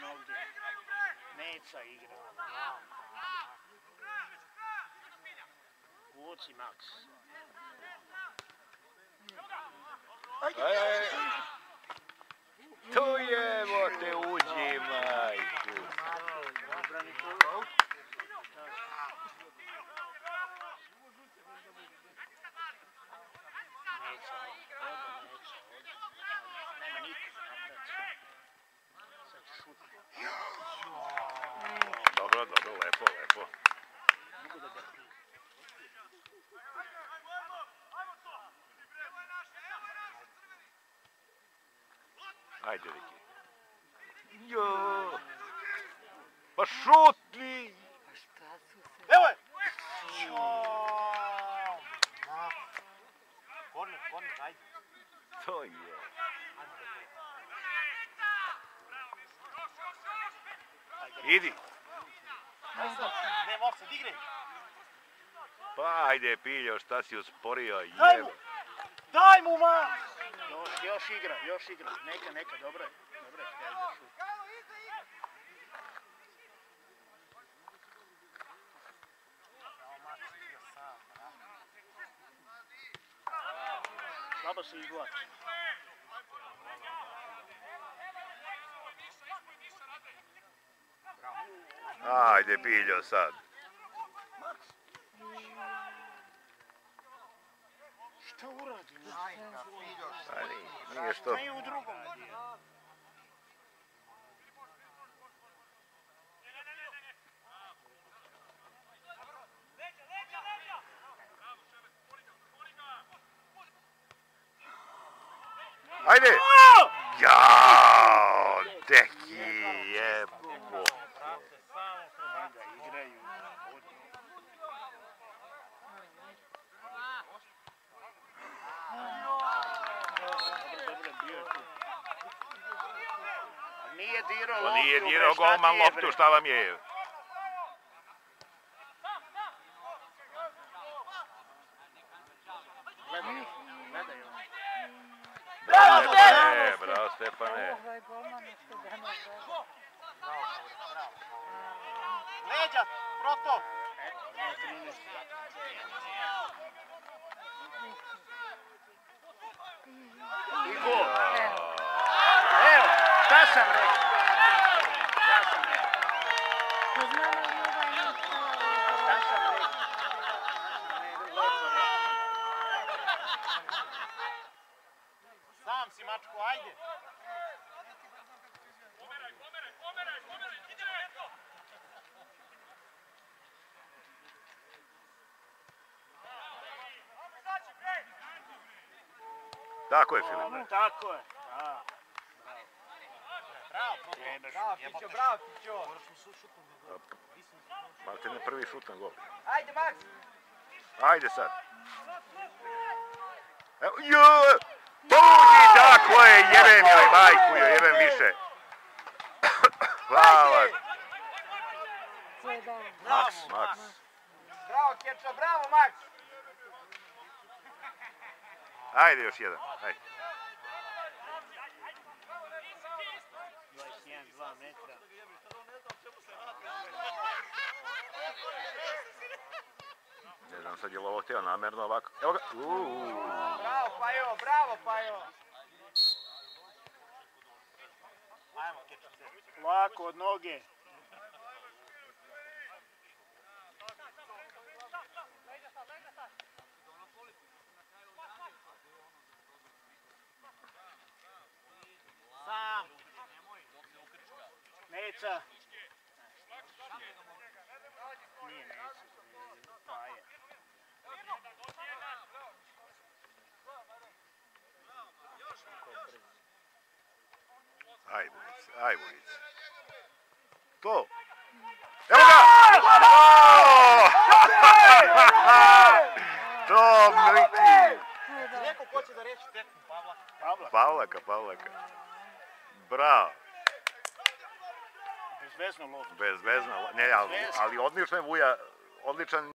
Nogdje. Neca igra. Vuci Max. Aj, aj. Tu je, te uđi, Ajde, Riki. Jo. Pa šutni! Evo je! Korner, korner, ajde. To je. Idi. Ne, Mopsa, digni! Pa ajde, Piljo, šta si usporio, Daj jebe. mu! Daj mu, ma! Još, igra, još igra. Neka, neka, dobro je. Dobro je. Slabo se izvlači. Ajde, Piljo, sad. Šta uradi? Pa nije, nije što... Šta je u drugom? Ajde! O! Jao, deki, jebo. Nije dirao loptu, nije dirao golman loptu, šta vam je? Bravo, Stefane! Bravo, Stefane. Leđa, proto! Eto, ima 13. I gol. Evo, šta sam rekao? Šta sam rekao? Pa znam li ovaj naš Šta sam rekao? Lepo rekao. Sam si mačko, ajde. Tako je, Filipe. Tako je. Da. Bravo, Bravo, Pićo, bravo, Pićo. Maltene prvi šut na gol. Ajde, Max. Ajde sad. Evo, jo! Pođi, tako je, jebem joj majku, joj jebem više. Hvala. Max, Max. Bravo, Kečo, bravo, Max. Ajde još jedan, ajde. 21, 2 metra. Ne znam sad je li ovo htio namjerno ovako. Evo ga. Bravo, Pajo, bravo, Pajo. Ajmo, Lako od noge. Sam. Neca. Nije Neca. Aj, Bujic. To. Evo ga! To, Mriki. Neko ko će da reši tekmu, Pavla. Pavla. Pavlaka, Pavlaka. Bravo. Bezvezno loptu. Bezvezno. Ne, ali, ali odlično je Vuja, odličan